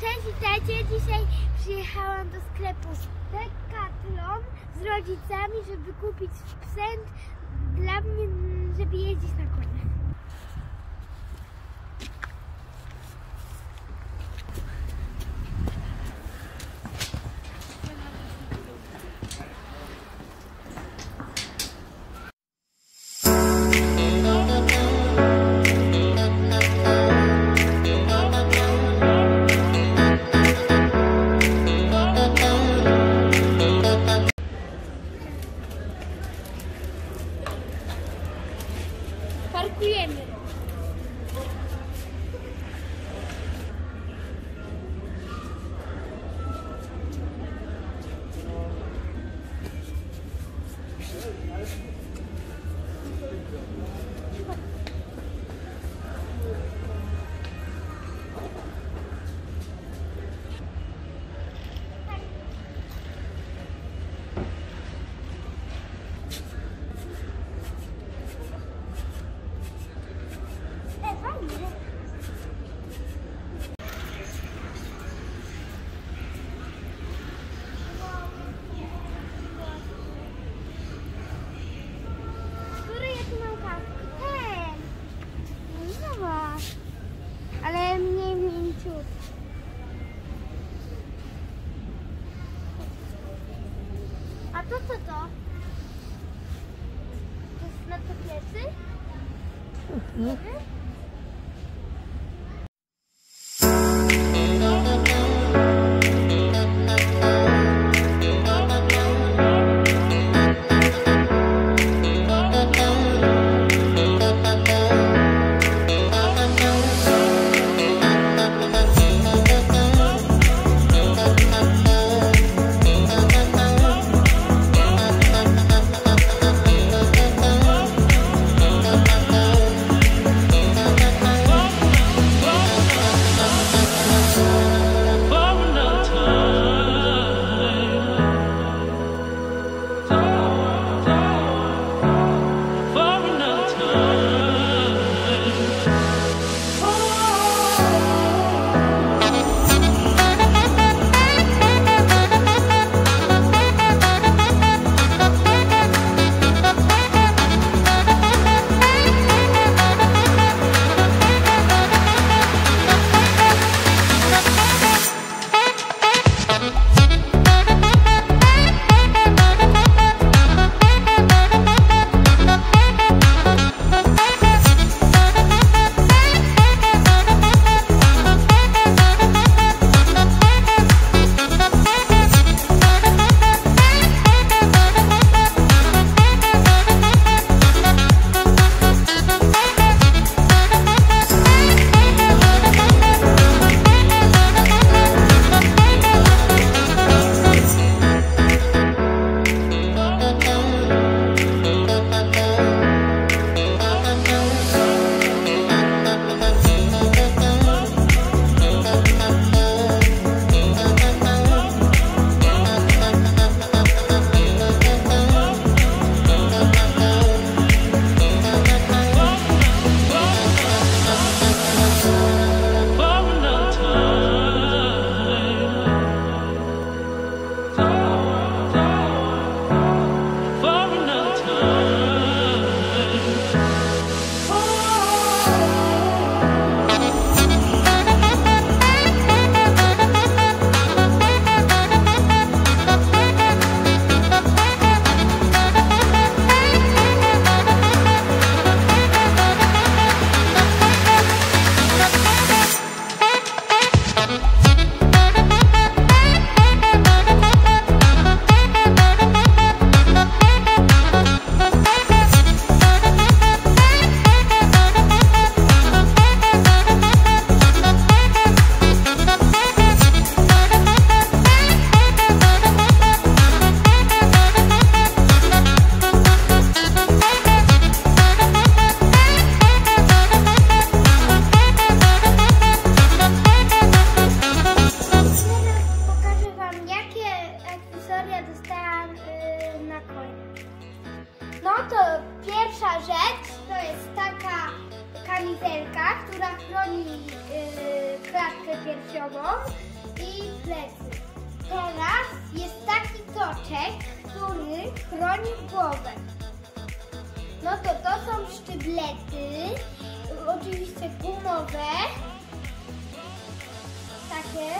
Cześć, witajcie. Dzisiaj przyjechałam do sklepu Decathlon z rodzicami, żeby kupić sprzęt dla mnie, żeby jeździć na koniu. Mm -hmm. to pierwsza rzecz to jest taka kamizelka, która chroni yy, klatkę piersiową i plecy. Teraz jest taki toczek, który chroni głowę. No to to są sztyblety, oczywiście gumowe, takie,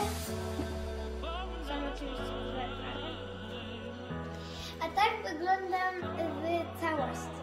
są oczywiście wyglądam w całości.